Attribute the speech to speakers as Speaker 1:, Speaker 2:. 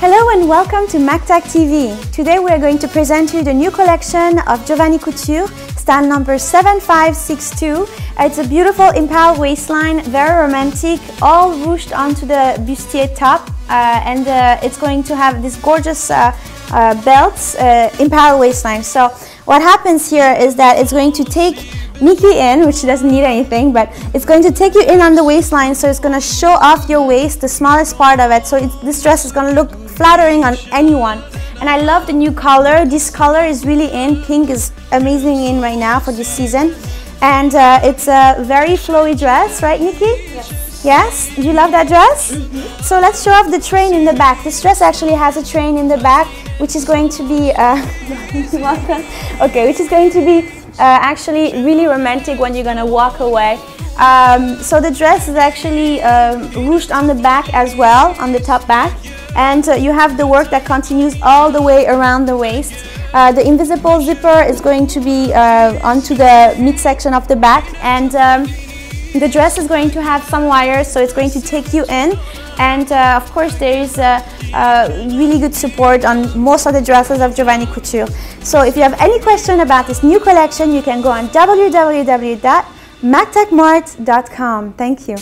Speaker 1: Hello and welcome to MackTak TV. Today we are going to present you the new collection of Jovani Couture, style number 7562. It's a beautiful empire waistline, very romantic, all ruched onto the bustier top uh, and uh, it's going to have this gorgeous uh, uh belts, uh, empire waistline. So what happens here is that it's going to take Nikki in, which doesn't need anything, but it's going to take you in on the waistline, so it's going to show off your waist, the smallest part of it. So this dress is going to look flattering on anyone. And I love the new color. This color is really in. Pink is amazing in right now for this season. And uh, it's a very flowy dress, right, Nikki?
Speaker 2: Yes.
Speaker 1: Yes? Do you love that dress?
Speaker 2: Mm -hmm.
Speaker 1: So let's show off the train in the back. This dress actually has a train in the back, which is going to be, uh, okay, which is going to be actually really romantic when you're gonna walk away. Um, so the dress is actually um, ruched on the back as well, on the top back. And uh, you have the work that continues all the way around the waist. Uh, the invisible zipper is going to be uh, onto the midsection of the back. And um, the dress is going to have some wires, so it's going to take you in. And uh, of course, there is a, really good support on most of the dresses of Jovani Couture. So if you have any question about this new collection, you can go on www.macktakmart.com. Thank you.